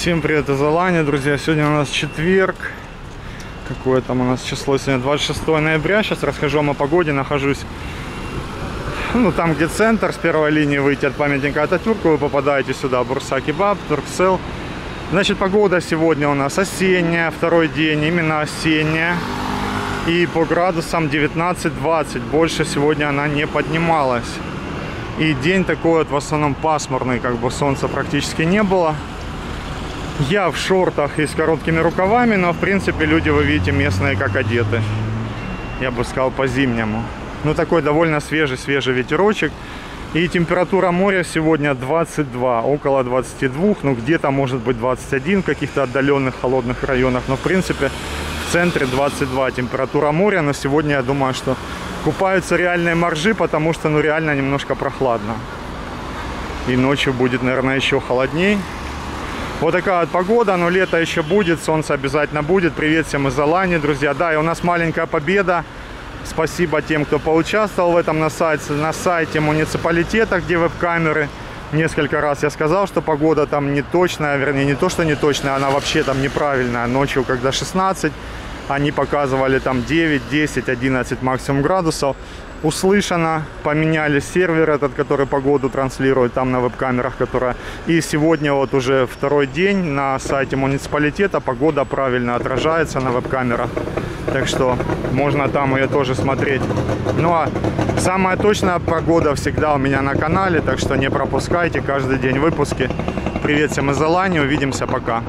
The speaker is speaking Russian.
Всем привет из Алани, друзья. Сегодня у нас четверг. Какое там у нас число сегодня? 26 ноября. Сейчас расскажу вам о погоде. Нахожусь ну, там, где центр, с первой линии выйти от памятника Ататюрку, вы попадаете сюда, Бурса Кебаб, Турксел. Значит, погода сегодня у нас осенняя, второй день, именно осенняя. И по градусам 19-20, больше сегодня она не поднималась. И день такой вот в основном пасмурный, как бы солнца практически не было. Я в шортах и с короткими рукавами, но в принципе люди, вы видите, местные как одеты. Я бы сказал по-зимнему. Ну такой довольно свежий-свежий ветерочек. И температура моря сегодня 22, около 22, ну где-то может быть 21 в каких-то отдаленных холодных районах. Но в принципе в центре 22 температура моря. Но сегодня я думаю, что купаются реальные моржи, потому что ну реально немножко прохладно. И ночью будет, наверное, еще холодней. Вот такая вот погода, но лето еще будет, солнце обязательно будет. Привет всем из Алани, друзья. Да, и у нас маленькая победа. Спасибо тем, кто поучаствовал в этом на сайте, на сайте муниципалитета, где веб-камеры. Несколько раз я сказал, что погода там не точная, вернее не то, что не точная, она вообще там неправильная. Ночью, когда 16, они показывали там 9, 10, 11 максимум градусов услышано, поменяли сервер этот, который погоду транслирует там на веб-камерах, которая... И сегодня вот уже второй день на сайте муниципалитета погода правильно отражается на веб-камерах. Так что можно там ее тоже смотреть. Ну а самая точная погода всегда у меня на канале, так что не пропускайте каждый день выпуски. Привет всем из Алании, увидимся, пока.